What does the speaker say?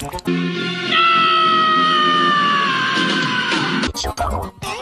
Shut up.